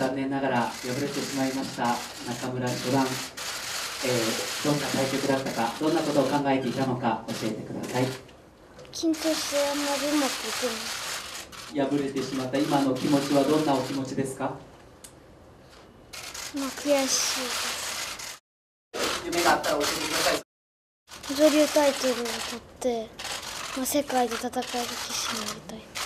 残念ながら敗れてしまいました中村初段、えー、どんな対局だったかどんなことを考えていたのか教えてください。緊張してあんまりうまくいけない。敗れてしまった今の気持ちはどんなお気持ちですか？まあ悔しいです。夢があったら教えてください。女流タイトルを取って、まあ、世界で戦える棋士になりたい。